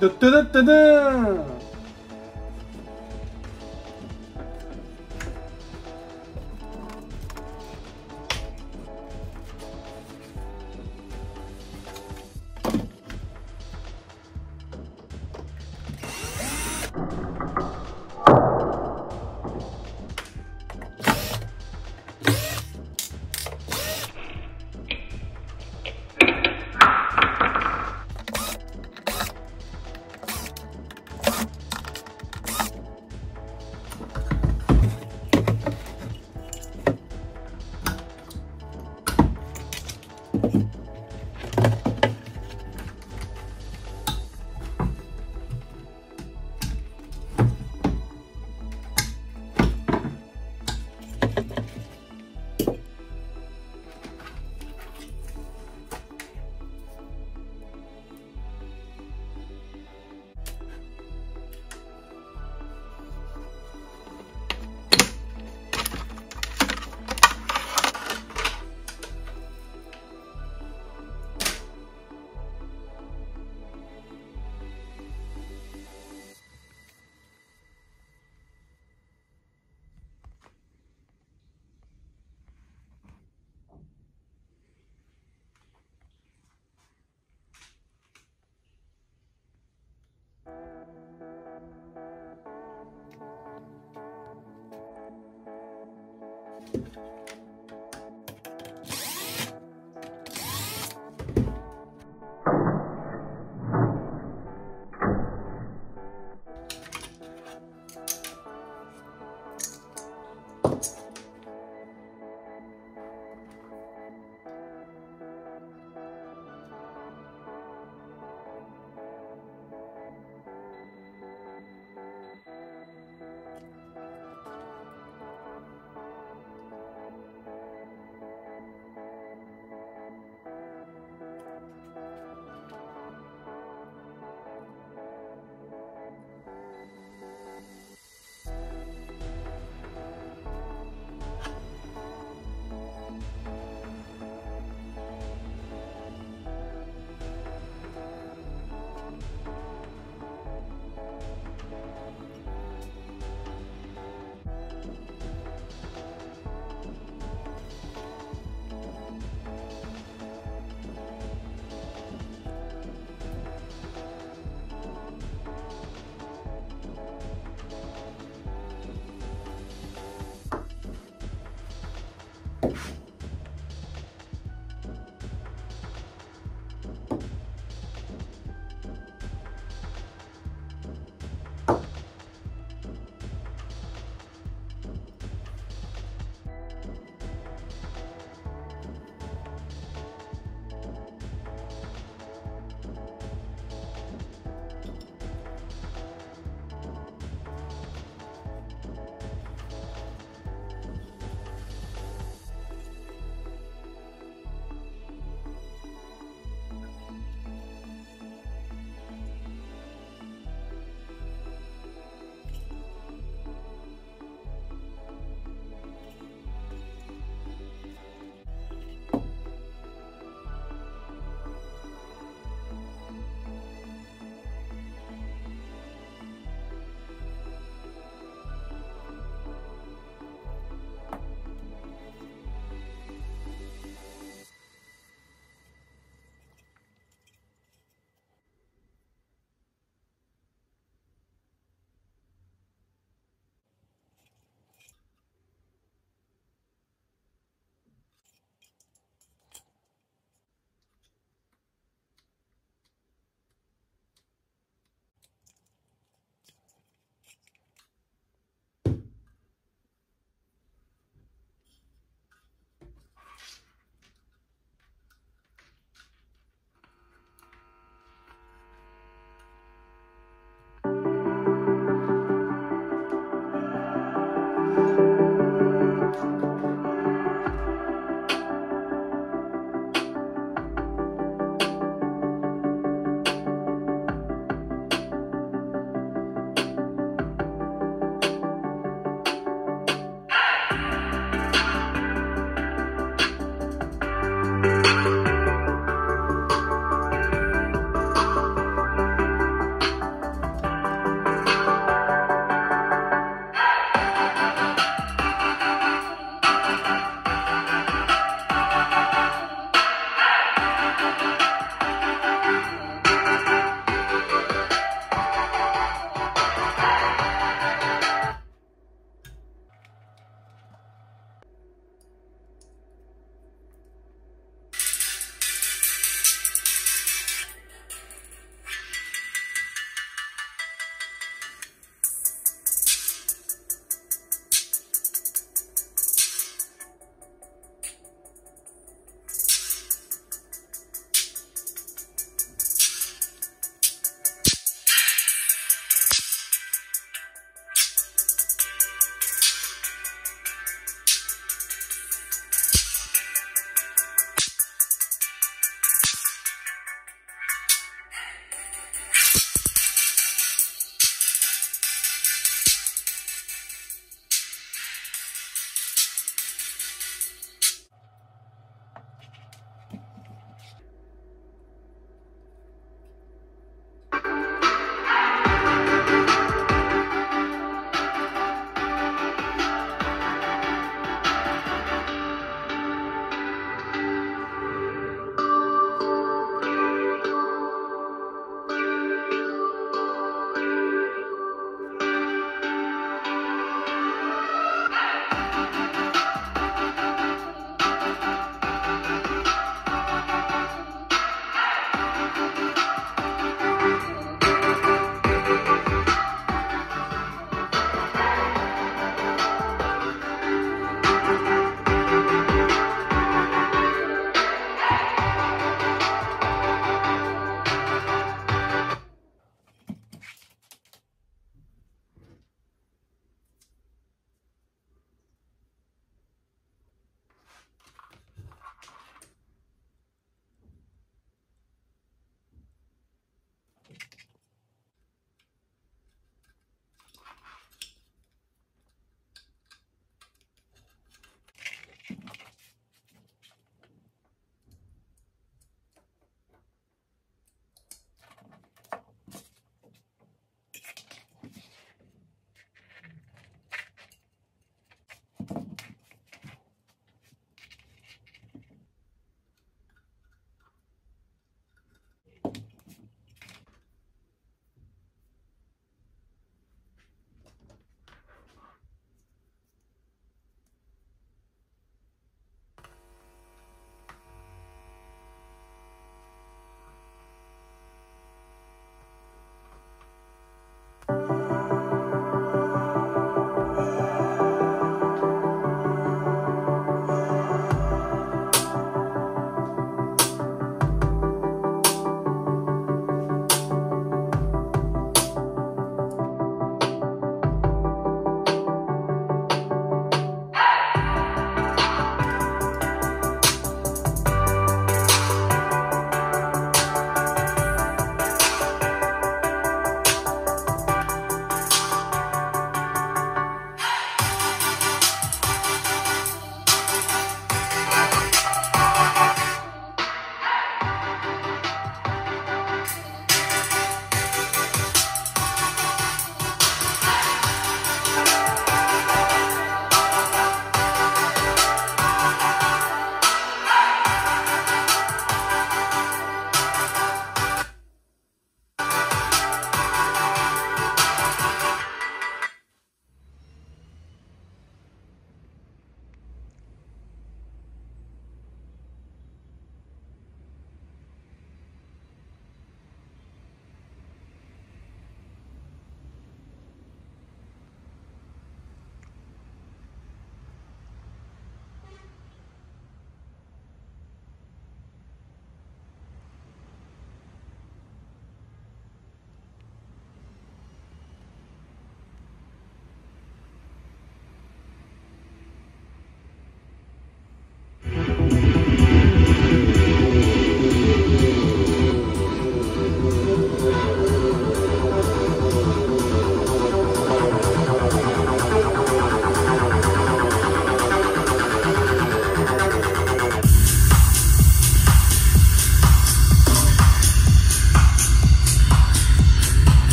噔噔噔噔噔。